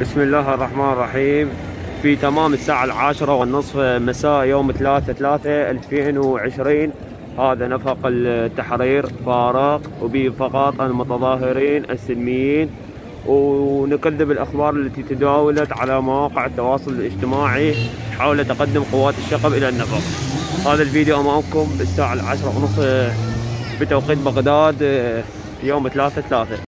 بسم الله الرحمن الرحيم. في تمام الساعة العاشرة والنصف مساء يوم ثلاثة ثلاثة ألفين وعشرين. هذا نفق التحرير فارق وبه فقط المتظاهرين السلميين. ونكذب الأخبار التي تداولت على مواقع التواصل الاجتماعي حول تقدم قوات الشقب إلى النفق. هذا الفيديو أمامكم الساعة العاشرة ونصف بتوقيت بغداد يوم ثلاثة ثلاثة.